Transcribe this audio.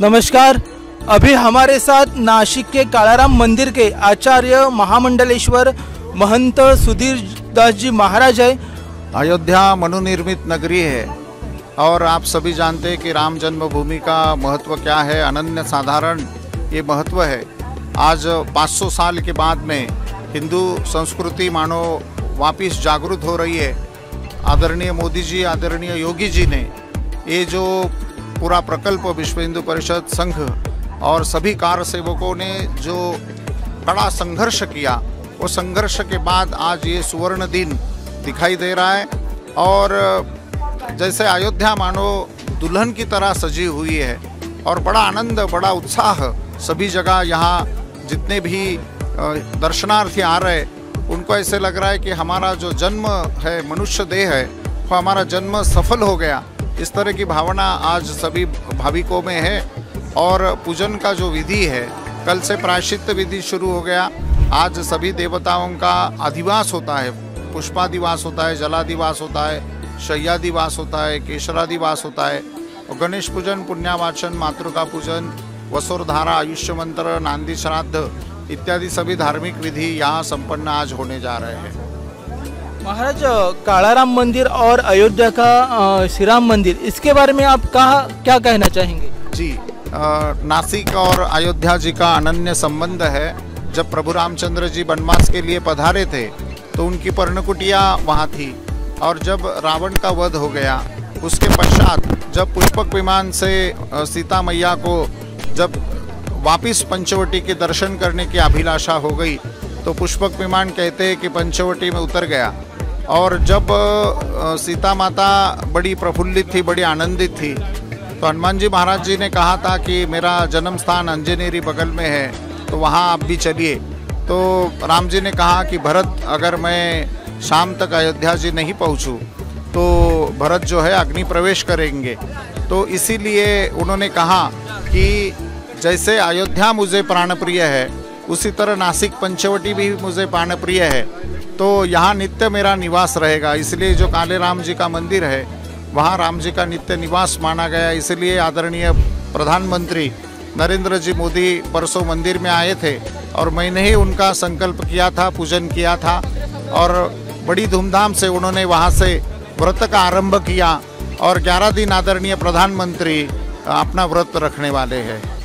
नमस्कार। अभी हमारे साथ नासिक के कालाराम मंदिर के आचार्य महामंडलेश्वर महंत सुधीर दास जी महाराज है। अयोध्या मनुनिर्मित नगरी है और आप सभी जानते हैं कि राम जन्मभूमि का महत्व क्या है, अनन्य साधारण ये महत्व है। आज 500 साल के बाद में हिंदू संस्कृति मानो वापिस जागरूक हो रही है। आदरणीय मोदी जी, आदरणीय योगी जी ने ये जो पूरा प्रकल्प विश्व हिंदू परिषद संघ और सभी कार सेवकों ने जो बड़ा संघर्ष किया, वो संघर्ष के बाद आज ये सुवर्ण दिन दिखाई दे रहा है। और, जैसे अयोध्या मानो दुल्हन की तरह सजी हुई है और बड़ा आनंद, बड़ा उत्साह सभी जगह यहाँ जितने भी दर्शनार्थी आ रहे उनको ऐसे लग रहा है कि हमारा जो जन्म है, मनुष्य देह है, वो हमारा जन्म सफल हो गया। इस तरह की भावना आज सभी भाविकों में है और पूजन का जो विधि है, कल से प्रायश्चित विधि शुरू हो गया। आज सभी देवताओं का अधिवास होता है। पुष्पादिवास होता है, जलादिवास होता है शैयादिवास होता है, केशरादिवास होता है। और गणेश पूजन, पुण्यावाचन, मातृका पूजन, वसुरधारा, आयुष्य मंत्र, नांदी श्राद्ध इत्यादि सभी धार्मिक विधि यहाँ संपन्न आज होने जा रहे हैं। महाराज कालाराम मंदिर और अयोध्या का श्री राम मंदिर, इसके बारे में आप कहा, क्या कहना चाहेंगे? जी नासिक और अयोध्या जी का अनन्य संबंध है। जब प्रभु रामचंद्र जी वनवास के लिए पधारे थे तो उनकी पर्णकुटिया वहाँ थी। और जब रावण का वध हो गया, उसके पश्चात जब पुष्पक विमान से सीता मैया को जब वापिस पंचवटी के दर्शन करने की अभिलाषा हो गई तो पुष्पक विमान कहते हैं कि पंचवटी में उतर गया। और जब सीता माता बड़ी प्रफुल्लित थी, बड़ी आनंदित थी तो हनुमान जी महाराज जी ने कहा था कि मेरा जन्म स्थान अंजनेरी बगल में है तो वहाँ आप भी चलिए। तो राम जी ने कहा कि भरत, अगर मैं शाम तक अयोध्या जी नहीं पहुँचूँ तो भरत जो है अग्नि प्रवेश करेंगे। तो इसीलिए उन्होंने कहा कि जैसे अयोध्या मुझे प्राणप्रिय है, उसी तरह नासिक पंचवटी भी मुझे प्राणप्रिय है। तो यहाँ नित्य मेरा निवास रहेगा। इसलिए जो काले राम जी का मंदिर है, वहाँ राम जी का नित्य निवास माना गया। इसलिए आदरणीय प्रधानमंत्री नरेंद्र जी मोदी परसों मंदिर में आए थे और मैंने ही उनका संकल्प किया था, पूजन किया था और बड़ी धूमधाम से उन्होंने वहाँ से व्रत का आरंभ किया और 11 दिन आदरणीय प्रधानमंत्री अपना व्रत रखने वाले हैं।